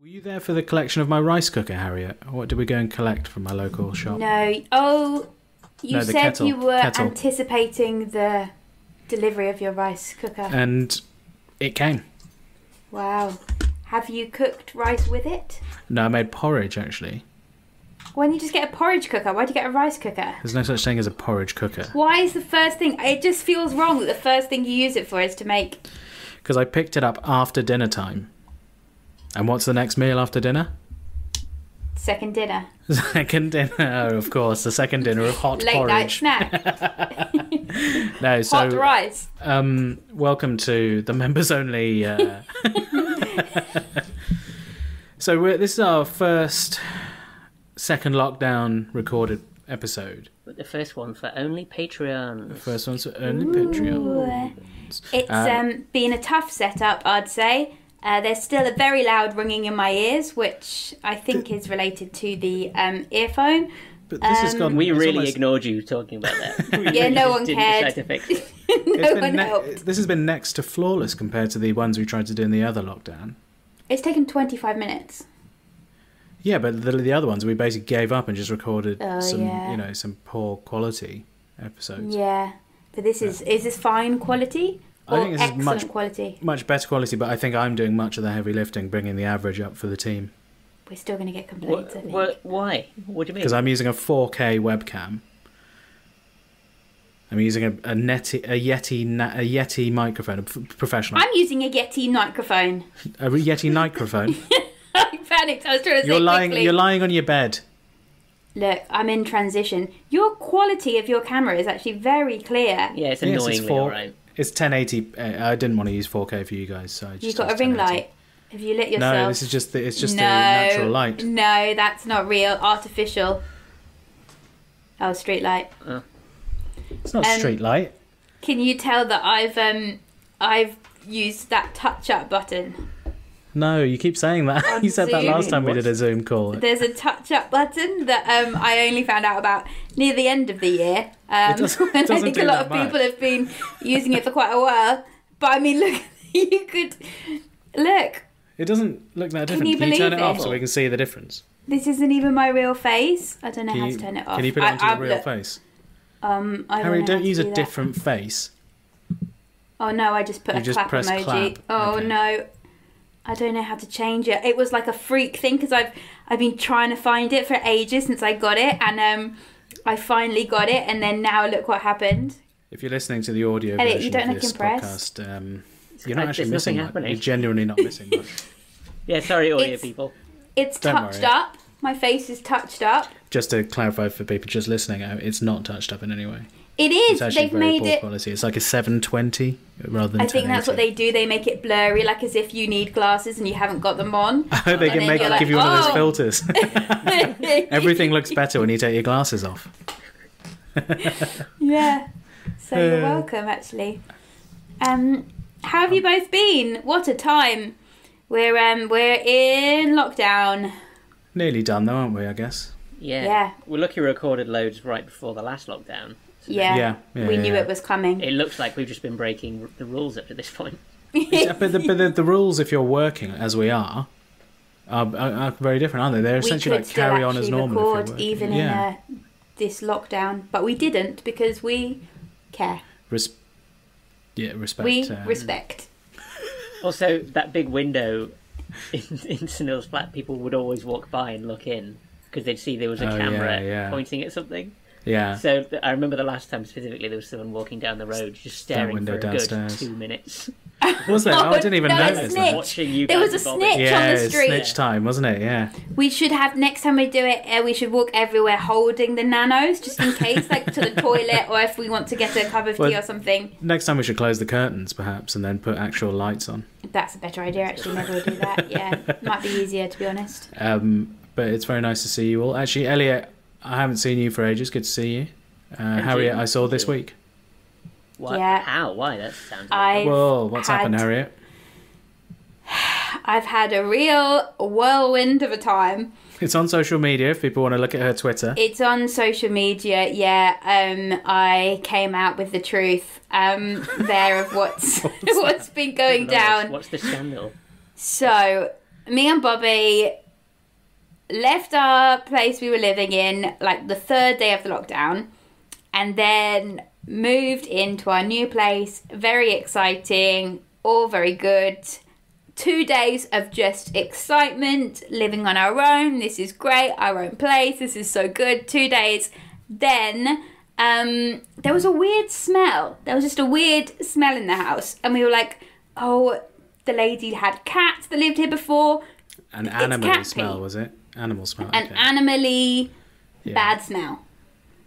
Were you there for the collection of my rice cooker, Harriet? Or what did we go and collect from my local shop? No. Oh, you No, said kettle- you were kettle. anticipating the delivery of your rice cooker. And it came. wow. Have you cooked rice with it? No, I made porridge actually. Why don't you just get a porridge cooker? Why do you get a rice cooker? There's no such thing as a porridge cooker. Why is the first thing? It just feels wrong that the first thing you use it for is to make. Because I picked it up after dinner time. And what's the next meal after dinner? Second dinner, Second dinner, oh, of course, the second dinner of hot late night porridge. snack, No, so hot rice. um, welcome to the members only. Uh... so we're, this is our first second lockdown recorded episode. But the first one for only Patreon. The first one's for only Patreon. It's Uh, um, been a tough setup, I'd say. Uh, there's still a very loud ringing in my ears, which I think is related to the um, earphone. But this has Um, gone. We really almost- ignored you talking about that. Yeah, really no one didn't cared. decide to fix it. it's no been one ne- helped. This has been next to flawless compared to the ones we tried to do in the other lockdown. It's taken 25 minutes. Yeah, but the, the other ones we basically gave up and just recorded Oh, some, yeah. you know, some poor quality episodes. Yeah, but this is is this fine quality I think this is much- quality? Much better quality, but I think I'm doing much of the heavy lifting, bringing the average up for the team We're still going to get complaints. I What, think. what, why? What do you mean? because I'm using a 4K webcam. I'm using a, a Neti, a Yeti, a Yeti microphone, a p- professional, I'm using a Yeti microphone. a Yeti microphone. I panicked. I was trying to You're lying. quickly. You're lying on your bed. Look, I'm in transition. Your quality of your camera is actually very clear. yeah, it's Yes, it's annoyingly four- alright. It's 1080. Uh, I didn't want to use 4K for you guys, so I just You've got a ring light. Have you lit yourself? No, this is just the, it's just no, the natural light. No, that's not real. Artificial. Oh, street light. It's not Um, street light. Can you tell that I've um I've used that touch up button? No, you keep saying that. On you said that last time we did a Zoom call. There's a touch up button that um I only found out about near the end of the year. Um, It doesn't- when I doesn't think a lot of people have been using it for quite a while. But I mean, look, you could look. It doesn't look that Can different. you Can you turn it believe off so we can see the difference? This isn't even my real face. I don't know Can how you, to turn it off. can you put it I- onto I- your real look, face? Um, I Harry, don't, don't use do a that. different face. Oh no, I just put You a just clap emoji. clap. Oh Okay. no. I don't know how to change it. It was like a freak thing because I've I've been trying to find it for ages since I got it, and um, I finally got it, and then now look what happened. If you're listening to the audio Eliot, version you don't of look this impressed. podcast, um, you're not actually missing nothing much. happening. You're genuinely not missing much. Yeah, sorry, audio It's- people. It's Don't touched worry. up. My face is touched up. Just to clarify for people just listening, uh, it's not touched up in any way. It It's They've very made poor it. quality. It's like a 720 rather than I think that's what they do. They make it blurry, like as if you need glasses and you haven't got them on. I hope they can make you're like, give you one of those "Oh." filters. Everything looks better when you take your glasses off. Yeah. So you're Uh. welcome, actually. Um, how have you both been? What a time. We're um we're in lockdown. Nearly done though, aren't we? I guess. Yeah. Yeah. We're lucky we recorded loads right before the last lockdown. So Yeah. Yeah, yeah, we yeah, knew yeah. it was coming. It looks like we've just been breaking the rules up to this point. Yeah, but the, but the, the rules, if you're working as we are, are, are, are very different, aren't they? They're essentially like carry on as actually normal. if you're even yeah. in uh, this lockdown, but we didn't because we care. Res- yeah, respect. we uh, respect. Also, that big window in, in Sunil's flat, people would always walk by and look in because they'd see there was a Oh, yeah, camera yeah. pointing at something. Yeah. So I remember the last time specifically there was someone walking down the road just staring window for a downstairs. good two minutes, Was there? Oh, I didn't even no, a notice snitch. that. watching you. There was a bother. snitch. Yeah, on the it's street. snitch time, wasn't it? Yeah. We should have next time we do it. Uh, we should walk everywhere holding the nanos, just in case, like to the toilet, or if we want to get a cup of tea or something. Next time we should close the curtains, perhaps, and then put actual lights on. That's a better idea. Actually, maybe we'll do that. Yeah, might be easier to be honest. Um, but it's very nice to see you all. Actually, Eliot, I haven't seen you for ages. Good to see you. Uh, Harriet, I saw this week. What? Yeah. How? Why? That sounds. I- I've Whoa, what's had- happened, Harriet? I've had a real whirlwind of a time. It's on social media if people want to look at her Twitter. It's on social media. Yeah, um, I came out with the truth um, there of what's what's been going down. What's the scandal? So me and Bobby left our place we were living in like the third day of the lockdown and then moved into our new place. Very exciting, all very good. Two days of just excitement, living on our own. This is great, our own place. This is so good. Two days. Then um, there was a weird smell. There was just a weird smell in the house. And we were like, oh, the lady had cats that lived here before. An animal smell, was it? Animal smell. An okay. animally Yeah. bad smell.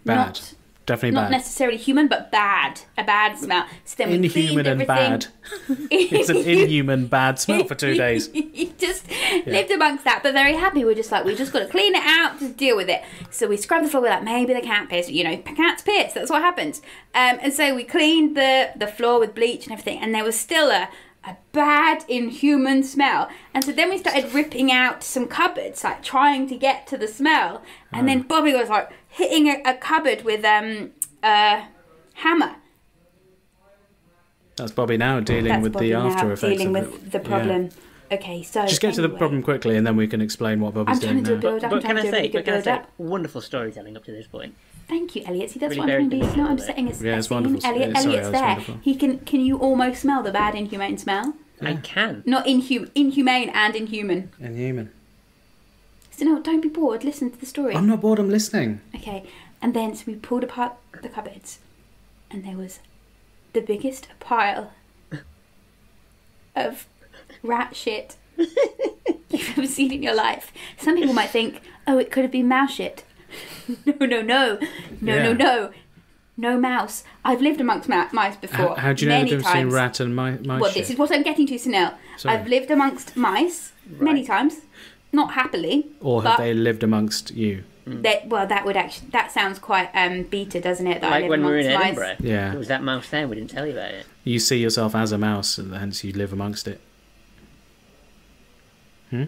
Bad. Not, Definitely bad. not bad. necessarily human, but bad. A bad smell. So then Inhuman and everything. bad. It's an inhuman bad smell for two days. just lived amongst that, but very happy. We're just like, we just got to clean it out, just deal with it. So we scrubbed the floor. We're like, maybe the cat piss. You know, cats piss. That's what happens. Um, and so we cleaned the the floor with bleach and everything, and there was still a a bad inhuman smell. And so then we started ripping out some cupboards, like trying to get to the smell. And then Bobby was like hitting a, a cupboard with um a hammer. That's Bobby now dealing That's with Bobby the now after effects. dealing of with it. the Yeah. problem. Okay, so Just get to the problem quickly, and then we can explain what Bobby's I'm trying doing to do a now. build But, up. but I'm can I trying to do a say, really but can I build say, up. wonderful storytelling up to this point. Thank you, Eliot. See, that's Really what I'm trying to do. It's not. I'm good, setting a, Yeah, it's scene. wonderful. Eliot, Yeah, sorry, Eliot's that's there. wonderful. He can. Can you almost smell the bad inhumane smell? I can. Not inhum, inhumane and inhuman. Inhuman. So no, don't be bored. Listen to the story. I'm not bored. I'm listening. Okay, and then so we pulled apart the cupboards, and there was the biggest pile of rat shit you've ever seen in your life. Some people might think, oh, it could have been mouse shit. no, no, no, no, Yeah. no, no, no mouse. I've lived amongst ma- mice before. How, how do you know the many difference between rat and mi- mice? Well, shit? this is what I'm getting to, Sunil. Sorry. I've lived amongst mice many times, not happily. Or have they lived amongst you? that well, that would actually that sounds quite um beta, doesn't it? That I Like live when we were in amongst Edinburgh. Yeah. There was that mouse there, we didn't tell you about it. You see yourself as a mouse, and hence you live amongst it. Hmm.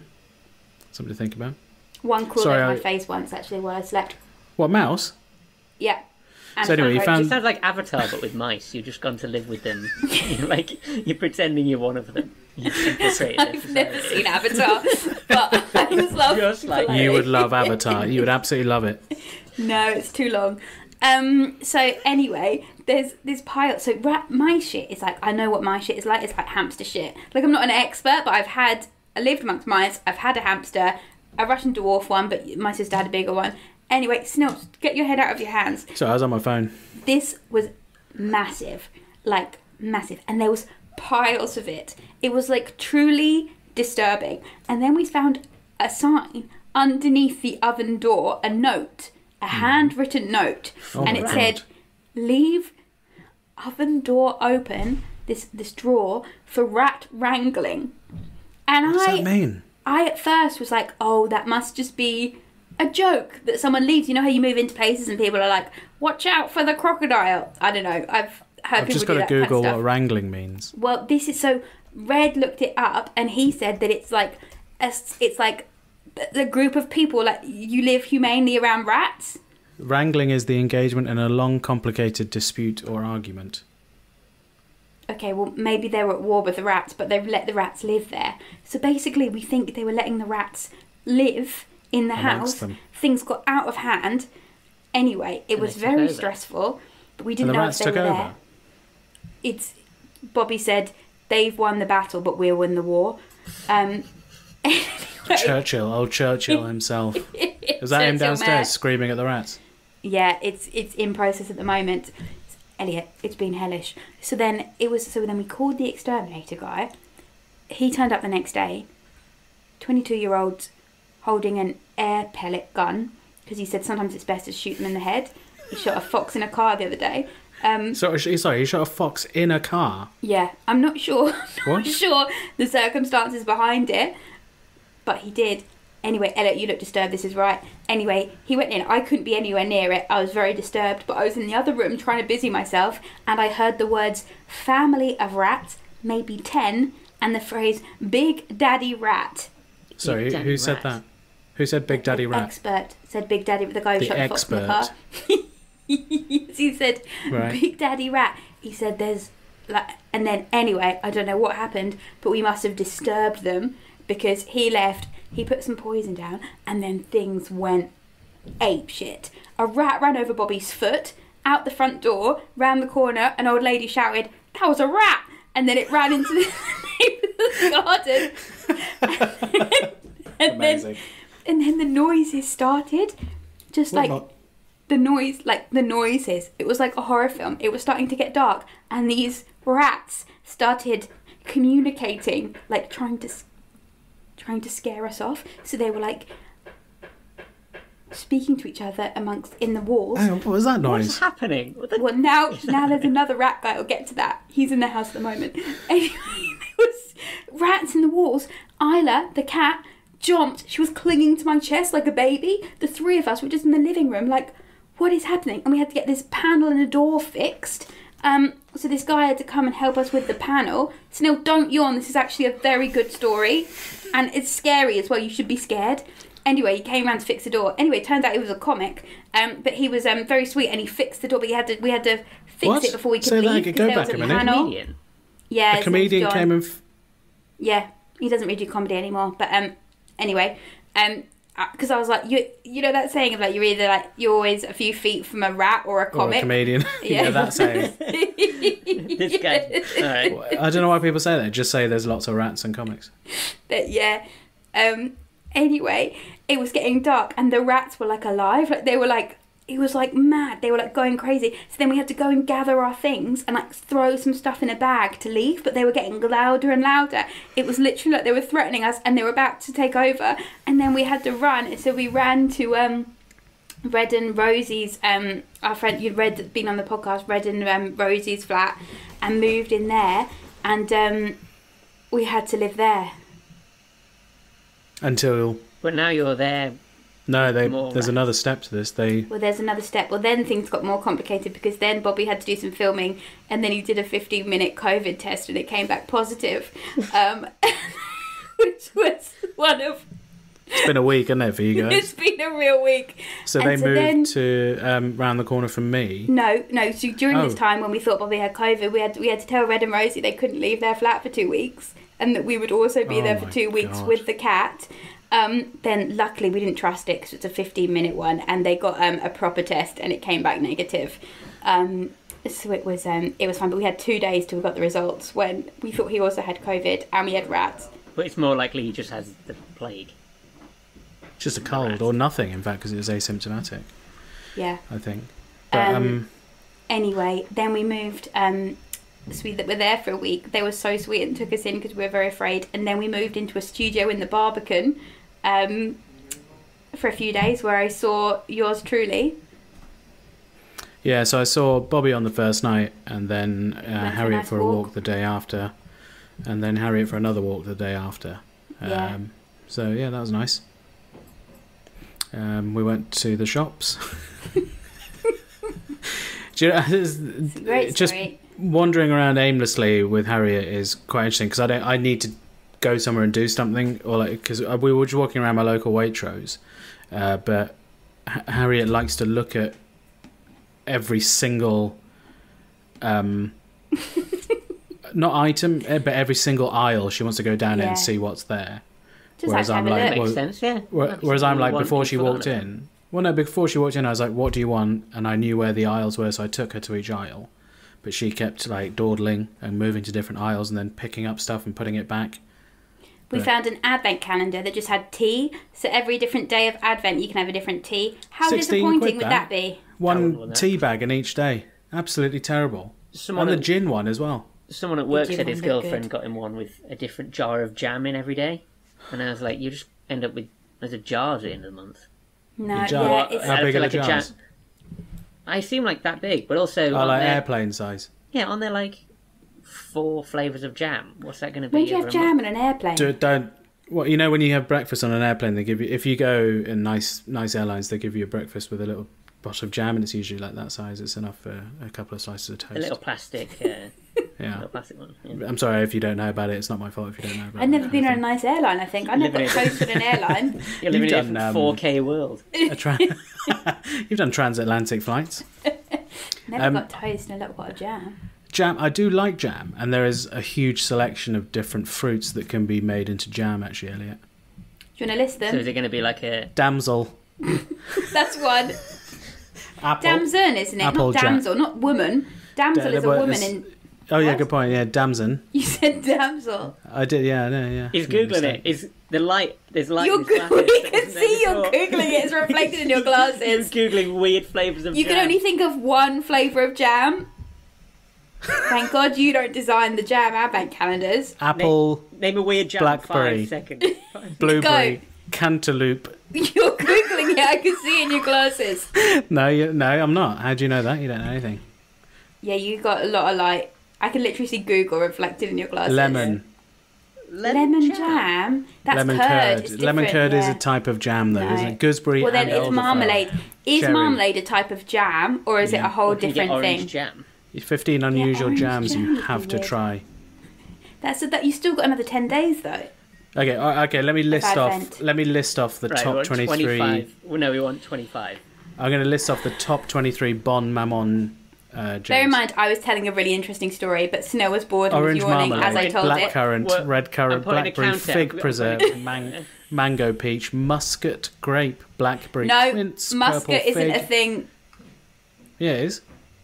Something to think about. One crawled Sorry, over I- my face once actually while I slept. What mouse? Yeah. And So anyway, you cockroaches. It sounds like Avatar, but with mice. You've just gone to live with them. you're like you're pretending you're one of them. You've infiltrated I've never seen Avatar, but I just love. Just like You would love Avatar. You would absolutely love it. No, it's too long. Um. So anyway, there's this pile. So rat, my shit is like I know what my shit is like. It's like hamster shit. Like I'm not an expert, but I've had I lived amongst mice. I've had a hamster, a Russian dwarf one, but my sister had a bigger one. Anyway, Snills, get your head out of your hands. So I was on my phone. This was massive, like massive, and there was piles of it. It was like truly disturbing. And then we found a sign underneath the oven door, a note, a hmm. handwritten note, Oh and it God. said, "Leave oven door open." This this drawer for rat wrangling. And What does I that mean? I at first was like, oh, that must just be a joke that someone leaves. You know how you move into places and people are like, watch out for the crocodile. I don't know. I've heard I've people just got to that kind of Google what wrangling means. Well, this is so. Red looked it up and he said that it's like, a it's like the group of people like you live humanely around rats. Wrangling is the engagement in a long, complicated dispute or argument. Okay, well maybe they were at war with the rats, but they've let the rats live there. So basically, we think they were letting the rats live in the Amongst house. them. Things got out of hand. Anyway, it And was they took very over. stressful, but we didn't the know rats if they took were over. there. It's Bobby said they've won the battle, but we'll win the war. Um, anyway, Churchill, old Churchill himself. Is that him Churchill downstairs Mayor. screaming at the rats? Yeah, it's it's in process at the moment. Eliot, it's been hellish. So then it was so then we called the exterminator guy. He turned up the next day. Twenty two year old holding an air pellet gun because he said sometimes it's best to shoot them in the head. He shot a fox in a car the other day. Um, So, sorry, he shot a fox in a car. yeah, I'm not sure. I'm What? not sure the circumstances behind it, but he did. Anyway, Eliot, you look disturbed. This is right. Anyway, he went in. I couldn't be anywhere near it. I was very disturbed, but I was in the other room trying to busy myself, and I heard the words "family of rats," maybe ten, and the phrase "Big Daddy Rat." Sorry, Big who, Daddy who said that? Who said Big Daddy Rat? Expert said Big Daddy, the guy who The shot the fox in the car. he said Right. Big Daddy Rat. He said there's like, and then anyway, I don't know what happened, but we must have disturbed them because he left. He put some poison down, and then things went ape shit. A rat ran over Bobby's foot out the front door, round the corner. An old lady shouted, "That was a rat!" And then it ran into the neighbour's garden. and then Amazing. and then the noises started, just like the noise, like the noises. It was like a horror film. It was starting to get dark, and these rats started communicating, like trying to, trying to scare us off. So they were like speaking to each other amongst in the walls. Hang on, what was that noise? What's happening? What the- Well, now now there's another rat guy. I'll get to that. He's in the house at the moment. Anyway, there was rats in the walls. Isla, the cat, jumped. She was clinging to my chest like a baby. The three of us were just in the living room, like, what is happening? And we had to get this panel and the door fixed. Um, so this guy had to come and help us with the panel. Sunil, don't yawn. This is actually a very good story, and it's scary as well. You should be scared. Anyway, he came around to fix the door. Anyway, it turned out he was a comic, um, but he was um, very sweet and he fixed the door. But he had to, we had to fix What? it before we could Say that leave. again. 'cause Go there was back a a minute. panel. comedian. Yeah, A comedian came and. F- Yeah, he doesn't really do comedy anymore. But um, anyway, um, because I was like, you, you know that saying of like you're either like you're always a few feet from a rat or a or a comic. comedian. yeah, Yeah. that's saying. This guy. All right. I don't know why people say that. Just say there's lots of rats and comics. But yeah. Um. Anyway, it was getting dark, and the rats were like alive. Like they were like. It was like mad. They were like going crazy. So then we had to go and gather our things and like throw some stuff in a bag to leave. But they were getting louder and louder. It was literally like they were threatening us and they were about to take over. And then we had to run. And so we ran to um, Red and Rosie's. Um, our friend you'd read been on the podcast. Red and um, Rosie's flat, and moved in there. And um, we had to live there. Until But now you're there. No, they, there's rats. another step to this. They Well, there's another step. Well, then things got more complicated because then Bobby had to do some filming, and then he did a 15 minute COVID test, and it came back positive, um, which was one of. it's been a week, isn't it, for you guys? It's been a real week. So And they so moved then- to um, round the corner from me. No, no. So during this Oh. time when we thought Bobby had COVID, we had we had to tell Red and Rosie they couldn't leave their flat for two weeks, and that we would also be Oh there for my two weeks God. with the cat. Um, then luckily we didn't trust it because it's a 15 minute one, and they got um, a proper test and it came back negative. Um, so it was um, it was fine, but we had two days till we got the results when we thought he also had COVID and we had rats. But it's more likely he just has the plague. Just a cold or nothing, in fact, because it was asymptomatic. Yeah. I think. But Um, um, anyway, then we moved. Um, so we were there for a week. They were so sweet and took us in because we were very afraid. And then we moved into a studio in the Barbican um, for a few days, where I saw yours truly. yeah, so I saw Bobby on the first night, and then uh, for a Harriet nice for a walk. walk the day after, and then Harriet for another walk the day after. Yeah. Um, so yeah, that was nice. Um, we went to the shops. Do you know, It's a great just wandering around aimlessly with Harriet is quite interesting because I don't. I need to go somewhere and do something, or like because we were just walking around my local Waitrose, uh, but H- Harriet likes to look at every single, um, not item, eh, but every single aisle. She wants to go down it Yeah. and see what's there. Just whereas like I'm like, look. Makes well, sense, yeah. Where- Whereas I'm like before she walked Hannah. in. Well, no, before she walked in, I was like, "What do you want?" And I knew where the aisles were, so I took her to each aisle. But she kept like dawdling and moving to different aisles and then picking up stuff and putting it back. We But- found an advent calendar that just had tea. So every different day of advent, you can have a different tea. How disappointing would that. that be? One wouldn't want that. tea bag in each day. Absolutely terrible. Someone and the at, gin one as well. someone at work said his girlfriend good. got him one with a different jar of jam in every day. And I was like, you just end up with there's a jar at the end of the month. No, jar- yeah, Well, it's, How I big feel are the like a jam- jars? I seem like that big, but also Oh, on like their- airplane size. yeah, on there like four flavors of jam. What's that going to be? when do you have jam in an airplane? Do, don't. Well, you know when you have breakfast on an airplane, they give you if you go in nice nice airlines, they give you a breakfast with a little bottle of jam, and it's usually like that size. It's enough for a couple of slices of toast. A little plastic, uh, yeah. little plastic one. Yeah. I'm sorry if you don't know about it. It's not my fault if you don't know about it. I've never been on a nice airline, I think. I never Living got it. toast on an airline. You're living in a done, um, 4K world. A tra- You've done transatlantic flights. Never Um, got toast and a little pot of jam. Jam. I do like jam, and there is a huge selection of different fruits that can be made into jam. Actually, Eliot, Do you want to list them So is it going to be like a damsel, That's one. apple. Damson, isn't it? Apple not jam. damsel, not woman. Damsel Da- is a woman in. oh yeah, What? good point. Yeah, damson. You said damsel. I did. Yeah, no, yeah. He's googling it. Is the light? There's light. You're in go- we can see you're before. googling it. It's reflected in your He was glasses. googling weird flavors of jam. You jam. can only think of one flavour of jam. Thank God you don't design the jam advent calendars. Apple, name a weird jam. Blackberry. Five seconds. blueberry, cantaloupe. You're googling it. I can see it in your glasses. No, you, no, I'm not. How do you know that? You don't know anything. Yeah, you got a lot of light. I can literally see Google reflected in your glasses. Lemon, Lemon jam. That's lemon curd. curd. Lemon different, curd is a type of jam, though, No. isn't it? Gooseberry. Well, then and it's marmalade. Is Cherry. marmalade a type of jam, or is it a whole Or can get different orange thing? jam. 15 unusual orange jams jam you have to try. That's that. You still got another ten days though. Okay, okay. Let me list off. vent. Let me list off the Right, top 23. 25. Well, no, we want 25. I'm going to list off the top 23 Bonne Maman uh, jams. Bear in mind, I was telling a really interesting story, but Snow was bored and Orange was yawning marmalade, as I told it. blackcurrant, Well, red currant, I'm putting a blackberry, fig preserve, man- mango peach, muscat, grape, blackberry, No, quince, muscat isn't fig. a thing. Yeah, it is.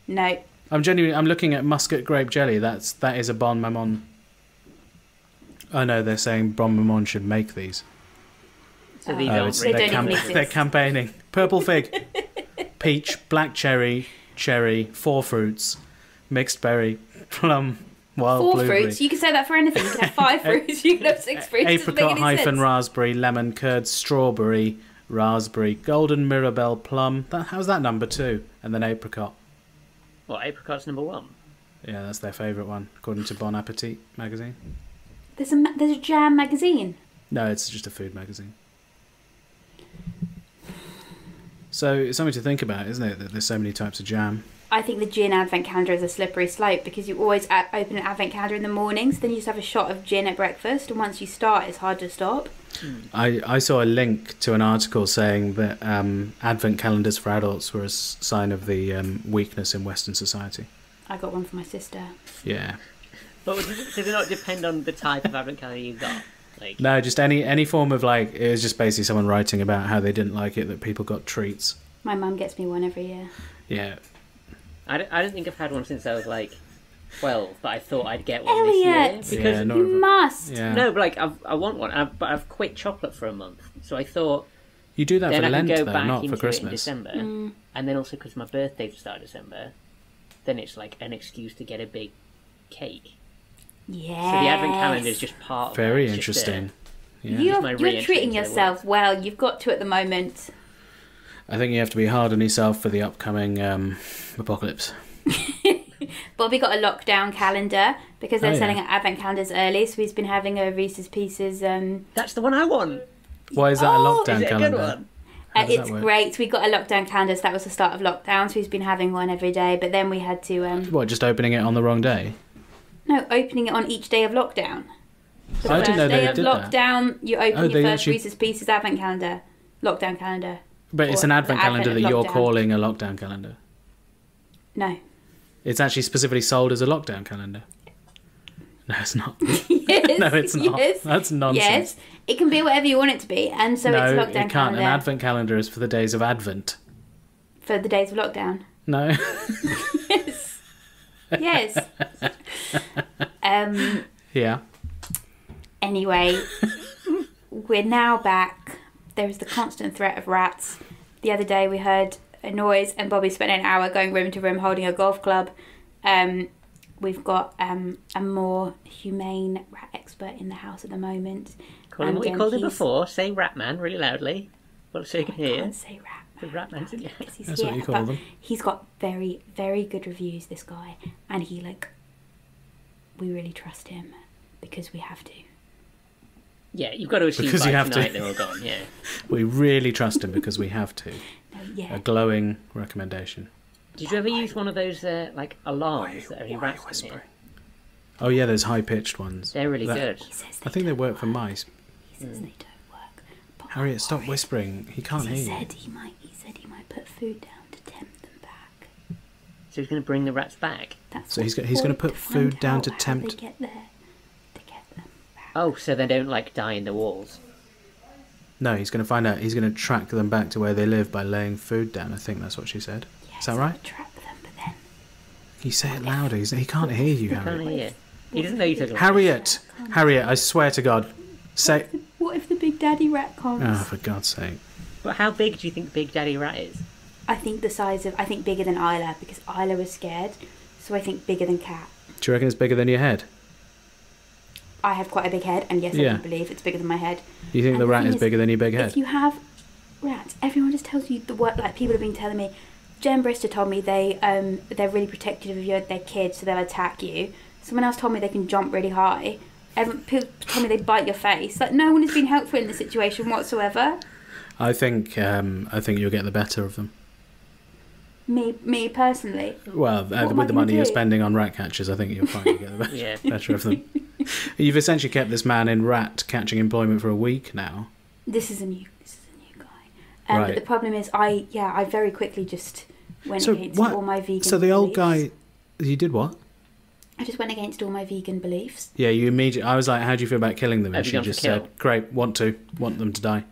No, I'm genuinely. I'm looking at muscat grape jelly. That's that is a Bonne Maman. I know they're saying Bonne Maman should make these. So these uh, it's, They they're, camp- they're campaigning. Purple fig, peach, black cherry, cherry, four fruits, mixed berry, plum, wild four blueberry, fruits. You can say that for anything. You can have five fruits. You can have six fruits. Apricot hyphen sense. raspberry, lemon curd, strawberry, raspberry, golden mirabelle plum. That, how's that number two? And then apricot. Well, apricot's number one. Yeah, that's their favourite one, according to Bon Appetit magazine. There's a ma- there's a jam magazine. No, it's just a food magazine. So it's something to think about, isn't it? That there's so many types of jam. I think the gin advent calendar is a slippery slope because you always a- open an advent calendar in the mornings, then you just have a shot of gin at breakfast, and once you start, it's hard to stop. I, I saw a link to an article saying that um, advent calendars for adults were a sign of the um, weakness in Western society. I got one for my sister. Yeah. But does it, does it not depend on the type of advent calendar you got? Like, No, just any any form of like it was just basically someone writing about how they didn't like it that people got treats. My mum gets me one every year. Yeah. I don't, I don't think I've had one since I was like 12, but I thought I'd get one Eliot! this year. Because, no. You must. Yeah. no, but like, I've, I want one, I've, but I've quit chocolate for a month. So I thought You do that then for I can Lent go though, back not into for it in Christmas. December. Mm. And then also because my birthday's the start of December, then it's like an excuse to get a big cake. Yeah. So the advent calendar is just part of Very that. A- interesting. Yeah. You're, you're treating yourself well. You've got to at the moment. I think you have to be hard on yourself for the upcoming um, apocalypse. Bobby got a lockdown calendar because they're Oh, yeah. selling advent calendars early, so he's been having a Reese's Pieces. Um, That's the one I want. Why is that Oh, a lockdown Is it a calendar? good one? Uh, it's great. We got a lockdown calendar, so that was the start of lockdown. So he's been having one every day, but then we had to um, What, just opening it on the wrong day? no opening it on each day of lockdown. The I first didn't know they day of did that. lockdown, you open Oh, your first actually- Reese's Pieces advent calendar, lockdown calendar. But it's an the advent calendar advent that you're lockdown. calling a lockdown calendar. No. It's actually specifically sold as a lockdown calendar. No, it's not. yes. no, it's not. Yes. That's nonsense. Yes. It can be whatever you want it to be, and so no, it's it lockdown can't. calendar An advent calendar is for the days of Advent. for the days of lockdown. No. Yes. yes. Um. yeah. Anyway, we're now back. There is the constant threat of rats. The other day we heard a noise, and Bobby spent an hour going room to room holding a golf club. Um, we've got um, a more humane rat expert in the house at the moment. Call him And, what you um, called him he's- before. Say Ratman really loudly. Well, so you can hear. can't say rat. The Ratman's in because he's That's here. what you call but them. He's got very, very good reviews. This guy, and he like, we really trust him because we have to. Yeah, you've got to assume Because by you have to. they're all gone. Yeah. We really trust him because we have to. No, yeah. A glowing recommendation. Did you ever use one of those uh, like alarms that only Why rats can whispering? hear? Oh yeah, those high pitched ones. They're really That- good. He I think they work for mice. He says they don't work. But I'm Harriet, stop worried. whispering. He can't He hear you. said he might. He said he might put food down to tempt them back. So he's going to bring the rats back. That's So he's what's go- he's gonna put food down out to how tempt- They get there. To get them. Oh, so they don't like die in the walls. No, he's going to find out. He's going to track them back to where they live by laying food down. I think that's what she said. Yes, Is that right? Trap them, but then You say it louder. He's, he can't hear you, Can't Harriet. hear. He doesn't know you're talking about Harriet, Harriet, I swear to God, say. what if the big daddy rat comes? Oh, for God's sake! But how big do you think Big Daddy Rat is? I think the size of I think bigger than Isla because Isla was scared, so I think bigger than Cat. Do you reckon it's bigger than your head? I have quite a big head, and yes, Yeah. I do believe it's bigger than my head. You think And the rat is is, bigger than your big head? If you have rats, everyone just tells you the word. Like people have been telling me. Jen Brister told me they um they're really protective of your their kids, so they'll attack you. Someone else told me they can jump really high. Everyone, people told me they bite your face. Like no one has been helpful in this situation whatsoever. I think um, I think you'll get the better of them. Me me personally. Well, uh, What am I with the money you're do? spending on rat catchers, I think you'll finally get the be- Yeah. better of them. You've essentially kept this man in rat catching employment for a week now. This is a new this is a new guy. Um, Right. But the problem is, I yeah, I very quickly just went So against what- all my vegan. So the old guy, you did what? I just went against all my vegan beliefs. Yeah, you immediately. I was like, "How do you feel about killing them?" And she just said, "Great, want to, want them to die."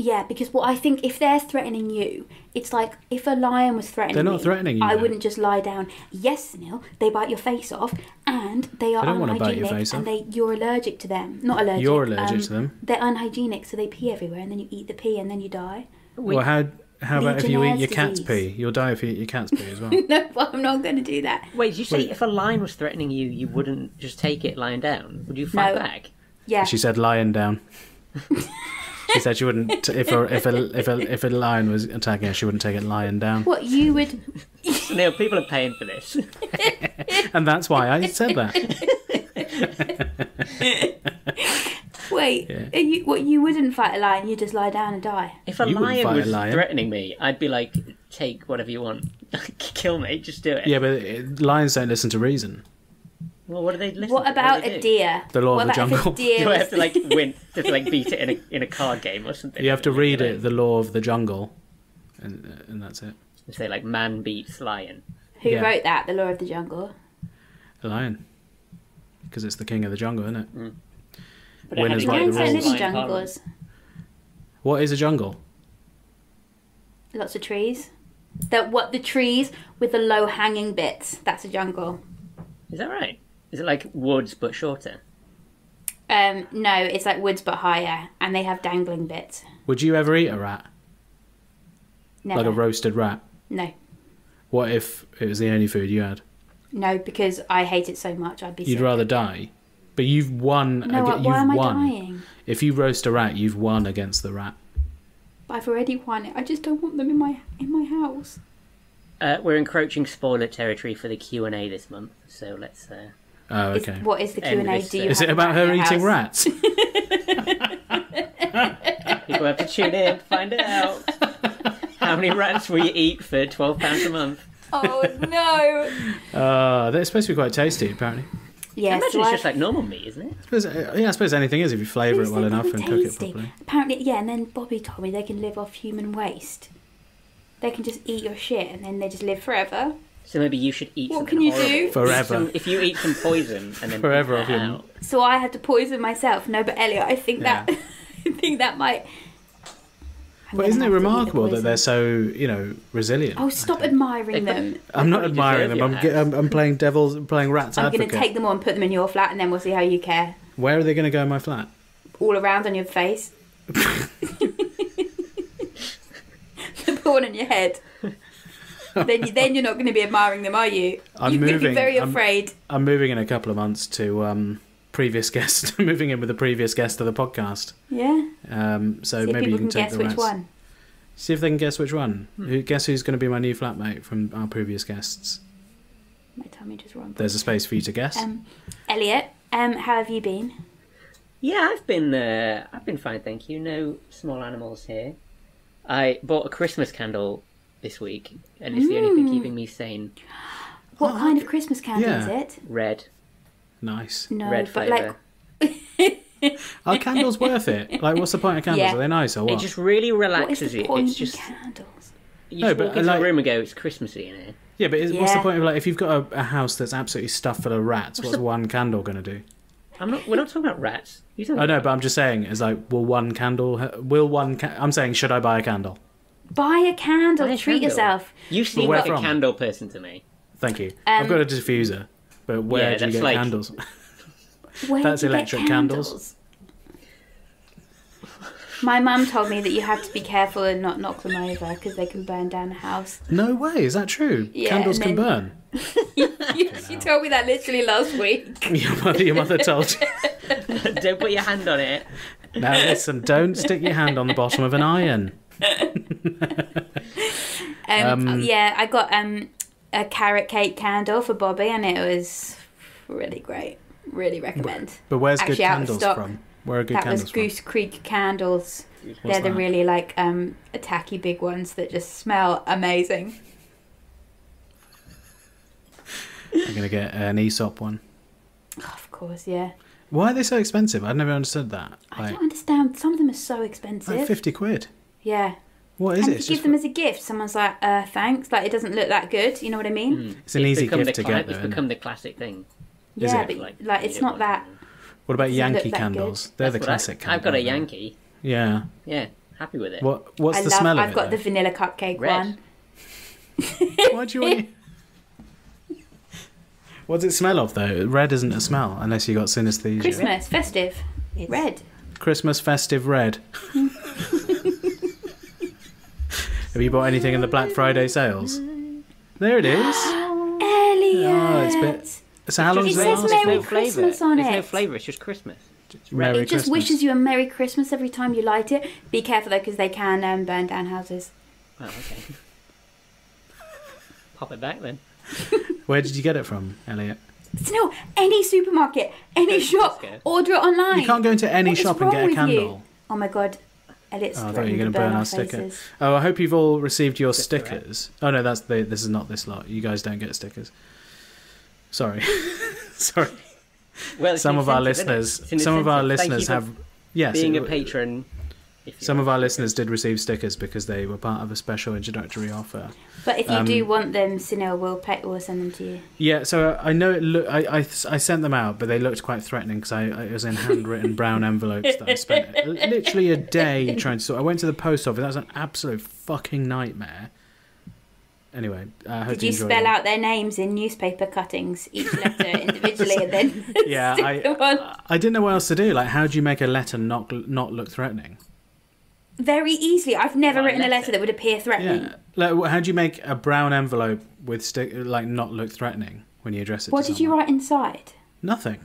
Yeah, because what I think if they're threatening you, it's like if a lion was threatening They're not me, threatening you, I though. wouldn't just lie down. Yes, Neil, they bite your face off, and they are They don't wanna bite unhygienic, your face and they you're allergic to them. Not allergic. You're allergic um, to them. They're unhygienic, so they pee everywhere, and then you eat the pee, and then you die. We- well, how how about if you eat Legionnaire's your cat's disease. pee? You'll die if you eat your cat's pee as well. no, well, I'm not going to do that. Wait, did you say Wait. if a lion was threatening you, you wouldn't just take it lying down? Would you fight No. back? Yeah, she said, "Lying down." she said she wouldn't if a if a if a if a lion was attacking her, she wouldn't take it lying down, what you would Neil, people are paying for this. and that's why I said that. wait. Yeah. are You, what you wouldn't fight a lion? You just lie down and die. If a You lion fight a was lion. threatening me, I'd be like, take whatever you want. Kill me, just do it. Yeah, but uh, lions don't listen to reason. Well, what do they listen What about do they a deer? The law what of the jungle. Deer Do I have to like win? Have to like beat it in a in a card game or something? You have to read it, the law of the jungle, and uh, and that's it. They Say like man beats lion. Who Yeah. wrote that? The Law of the Jungle. The lion, because it's the king of the jungle, isn't it? But Winners write the rules. live in Lion jungles. What is a jungle? Lots of trees. That what the trees with the low hanging bits. That's a jungle. Is that right? Is it like woods but shorter? Um, no, it's like woods but higher, and they have dangling bits. Would you ever eat a rat, Never. like a roasted rat? no, What if it was the only food you had? no, because I hate it so much. I'd be. You'd sick. rather die. But you've won. No, aga- why you've am I won. dying? If you roast a rat, you've won against the rat. I've already won it. I just don't want them in my in my house. Uh, we're encroaching spoiler territory for the Q and A this month, so let's. Uh, Oh, Is- okay. what is the Q and A? Do you Is it about in her your eating house? rats? people have to tune in, find it out how many rats will you eat for twelve pounds a month. Oh no! Uh, they're supposed to be quite tasty, apparently. I Yes, imagine so it's I- just like normal meat, isn't it? I suppose, uh, yeah, I suppose anything is if you flavour it well enough were and cook it properly. Apparently, yeah, and then Bobby told me they can live off human waste. They can just eat your shit and then they just live forever. So maybe you should eat. What can you horrible. do? Forever. some- if you eat some poison and then Forever eat off that your- out, So I had to poison myself. No, but Elliot, I think that I think that might. I'm But isn't it have the remarkable that they're so, you know, resilient? Oh, stop admiring them. I'm not admiring them. I'm, your ge- I'm, I'm playing devil's, I'm playing rats I'm going to take them all and put them in your flat, and then we'll see how you care. Where are they going to go in my flat? All around on your face. the one on your head. Then, you, then you're not going to be admiring them, are you? I'm you're moving. be very I'm- afraid. I'm moving in a couple of months to um, previous guest. Moving in with the previous guest of the podcast. Yeah. Um, so See maybe people you can can take guess the which rats. one. See if they can guess which one. Hmm. Who guess who's going to be my new flatmate from our previous guests? My tummy just rumbled. There's a space for you to guess. Um, Eliot, um, how have you been? Yeah, I've been uh, I've been fine, thank you. No small animals here. I bought a Christmas candle this week, and it's the only thing keeping me sane. What Oh, kind of Christmas candle yeah. is it? Red, nice. No, red but flavour. like, Are candles worth it? Like, what's the point of candles? Yeah. Are they nice or what? it what? just really what is relaxes the you. point It's in just candles? you No, just but, walk into like- a room and go, "It's Christmassy in here." Yeah, but is, what's the Yeah. point of like if you've got a, a house that's absolutely stuffed full of rats? What's the- one candle going to do? I'm not. We're not talking about rats. You talking I know, but I'm just saying, is like, will one candle? Will one? Ca- I'm saying, should I buy a candle? Buy a candle. Buy a treat candle. yourself. You seem like from? a candle person to me. Thank you. I've Um, got a diffuser, but where Yeah, do you get like- candles? Where That's do you get electric candles. candles? My mum told me that you have to be careful and not knock them over because they can burn down a house. no way, is that true? Yeah, candles and can then- burn. she told me that literally last week. Your mother, your mother told you. Don't put your hand on it. Now listen, don't stick your hand on the bottom of an iron. Um, Um, yeah, I got um, a carrot cake candle for Bobby, and it was really great. Really recommend. But where's Actually good candles stock. from? Where are good that candles was from? Goose Creek candles. What's They're the that? really like um, tacky big ones that just smell amazing. I'm gonna get an Aesop one. Oh, of course, yeah. Why are they so expensive? I've never understood that. I Like, don't understand. Some of them are so expensive. like fifty quid. Yeah. What is and it? if you give them as a gift, someone's like, uh, thanks. Like, it doesn't look that good. You know what I mean? Mm. It's an easy become gift the to get, though, It's isn't become the classic thing. Is yeah, it? but Like, like, it's don't that. to- what about doesn't Yankee candles? good. They're the That's what I- classic. candle. I've got a? Yankee. Yeah. Yeah, happy with it. What? What's I the love. smell of it? I've it? got the vanilla cupcake Red. one. Why do you want? What does it smell of though? Red isn't a smell unless you got synesthesia. Christmas, festive, red. Christmas festive red. Have you bought anything in the Black Friday sales? There it is. Eliot. Oh, it's bit- So how long It does it says last? Merry no for? flavour. Christmas on There's no it. flavour. It's just Christmas. Merry it just Christmas. wishes you a Merry Christmas every time you light it. Be careful though, because they can um, burn down houses. Oh, okay. Pop it back then. Where did you get it from, Eliot? So no, any supermarket, any shop, order it online. You can't go into any What is shop and get a candle. you? Oh my god, Eliot's Oh, I thought you were going to burn burn our our sticker. Oh, I hope you've all received your Sticker, right? stickers. Oh no, that's the. This is not this lot. You guys don't get stickers. Sorry, sorry. Well, Some of our incentive, isn't it? listeners, some of our incentive. Thank you listeners have. Yes, being a patron. If you Some of our listeners did receive stickers because they were part of a special introductory offer. But if you do Um, want them, Sunil will pay, will send them to you. Yeah, so I know it. Look, I, I I sent them out, but they looked quite threatening because I, I it was in handwritten brown envelopes that I spent literally a day trying to sort. I went to the post office. That was an absolute fucking nightmare. Anyway, I hope Did you enjoyed spell it. out their names in newspaper cuttings, each letter individually, and then Yeah, stick I- them on? I didn't know what else to do. Like, how do you make a letter not not look threatening? Very easily. I've never What, written a letter? letter that would appear threatening. Yeah, like how do you make a brown envelope with stick like not look threatening when you address it? What to did you write inside? Nothing.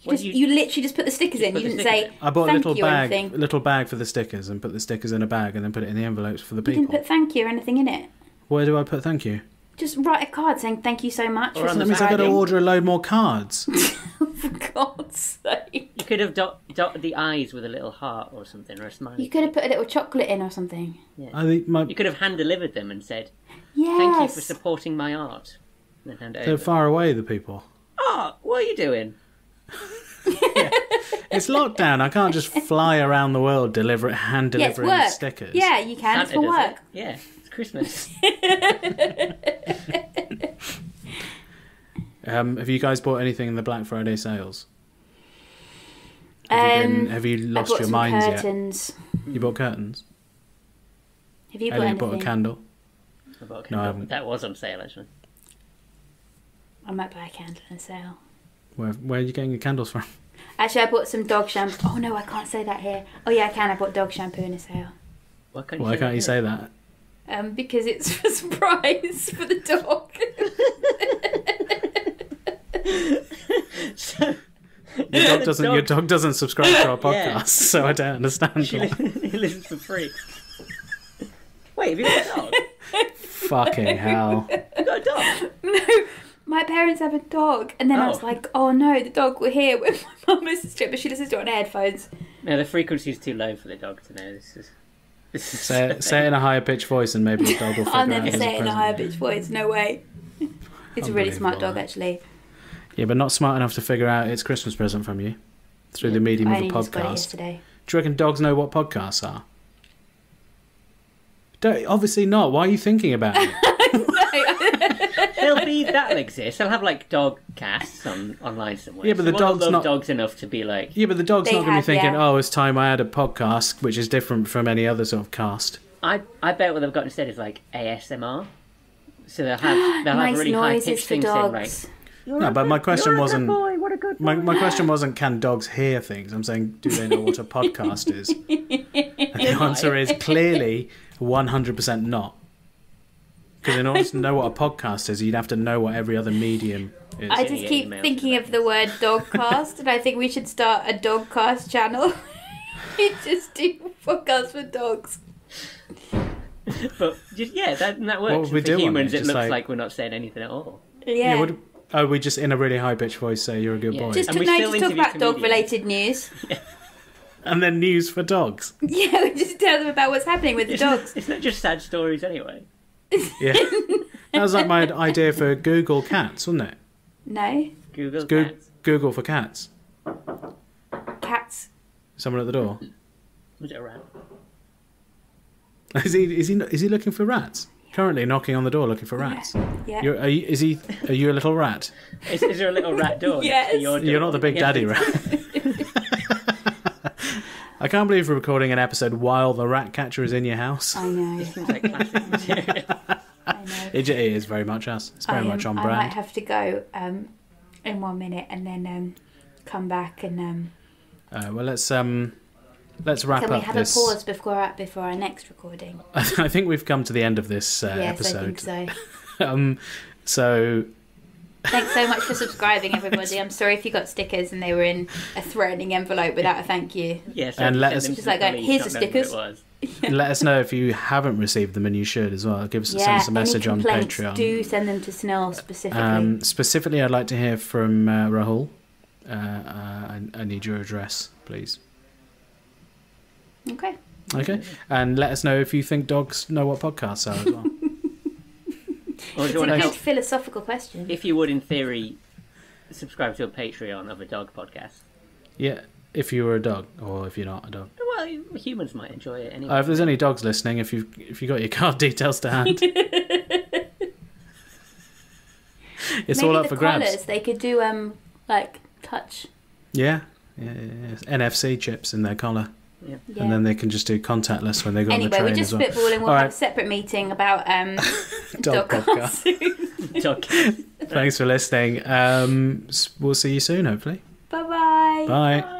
You, just, you, you- literally just put the stickers in. You didn't say in. I bought thank a little bag, anything. little bag for the stickers, and put the stickers in a bag, and then put it in the envelopes for the people. You didn't put thank you or anything in it. Where do I put thank you? Just write a card saying thank you so much Or for That means I got to order a load more cards. For God's sake. You could have dot, dotted the eyes with a little heart or something, or a smiley. You could have put a little chocolate in or something. I think my You could have hand delivered them and said, Yes. "Thank you for supporting my art." And then hand they're over. far away. The people. Oh, what are you doing? It's lockdown. I can't just fly around the world deliver hand yeah, it's delivering work. stickers. Yeah, you can. it's for work. it. Yeah, it's Christmas. Um, have you guys bought anything in the Black Friday sales? Have, you, been, Um, have you lost your some minds curtains. yet? You bought curtains. Have you bought Eliot anything? bought a candle. I bought a No, I haven't. that was on sale actually. I might buy a candle in a sale. Where where are you getting your candles from? Actually, I bought some dog shampoo. Oh no, I can't say that here. Oh yeah, I can. I bought dog shampoo in a sale. Why can't you, Why say can't you that? say that? Um, because it's a surprise for the dog. Your dog doesn't. Your dog doesn't subscribe to our podcast, Yeah. so I don't understand. She li- he listens for free. Wait, have you got a dog? Fucking hell! You got a dog? no, my parents have a dog, and then I was Oh. like, oh no, the dog will hear when my mum listens to it, but she listens to it on headphones. No, the frequency is too low for the dog to know. This is. This is Say it, say it in a higher pitched voice, and maybe the dog will figure I'll never who's say it in a higher pitched voice. No way. It's a really smart dog, actually. Yeah, but not smart enough to figure out its Christmas present from you through the medium I of a only just got it podcast. Do you reckon dogs know what podcasts are? Don't, obviously not. Why are you thinking about it? they'll be that'll exist. They'll have like dog casts on online somewhere. Yeah, but the Someone will dog's not- dogs enough to be like. Yeah, but the dog's not going to be thinking, yeah. "Oh, it's time I had a podcast," which is different from any other sort of cast. I I bet what they've got instead is like ASMR. So they'll have they'll have really high pitched things in like. Dogs. No, but my question You're wasn't. boy. What a good boy. My, my question wasn't can dogs hear things? I'm saying do they know what a podcast is? And the answer is clearly 100% not. Because in order to know what a podcast is, you'd have to know what every other medium is. I just keep thinking of the word dogcast, and I think we should start a dogcast channel. we just do podcasts for dogs. But just yeah, that that What works. would we For do humans, it? it looks like- like... we're not saying anything at all. Yeah. Yeah, would, oh, we just in a really high pitched voice say you're a good Yeah. boy. just And to we no, still just talk about dog-related news. And then news for dogs. Yeah, we just tell them about what's happening with the Isn't, dogs. isn't that just sad stories anyway? Yeah. that was like my idea for Google Cats, wasn't it? No, Google Go- cats. Google for cats. cats. Someone at the door. Was it a rat? Is he is he is he looking for rats? Currently knocking on the door looking for rats. Yeah. You're, are you, is he? Are you a little rat? Is, is there a little rat door? next Yes. to your door? You're not the big Yeah. daddy rat. I can't believe we're recording an episode while the rat catcher is in your house. I know. Seems like classic material. I know. It, it is very much us. It's very I, much on I might have to go um, in one minute and then um, come back and um, Uh, well, let's um, let's wrap up. can we have this. a pause before our, before our next recording? I think we've come to the end of this uh, yes, episode. I think Um, so so. Thanks so much for subscribing, everybody. I'm sorry if you got stickers and they were in a threatening envelope without a thank you. Yeah, And let us- Just like going, "Here's not the stickers." let us know if you haven't received them and you should as well. Give us send us a message on complaints, Patreon. do send them to Sunil specifically. Um, specifically, I'd like to hear from uh, Rahul. Uh, uh, I, I need your address, please. Okay. Okay, and let us know if you think dogs know what podcasts are as well. Or do It's a good help? philosophical question. If you would, in theory, subscribe to a Patreon of a dog podcast. yeah, if you were a dog or if you're not a dog. Well, humans might enjoy it anyway. Uh, if there's any dogs listening, if you if you got your card details to hand, it's Maybe all up the for collars, grabs. they could do um like touch. Yeah, yeah, yeah, yeah. NFC chips in their collar, yeah. Yeah. and then they can just do contactless when they go on the anyway, train we're just as well. spitballing. We'll All have right. a separate meeting about um Dog dog podcast. Dog Thanks for listening. Um, we'll see you soon, hopefully. Bye bye. Bye.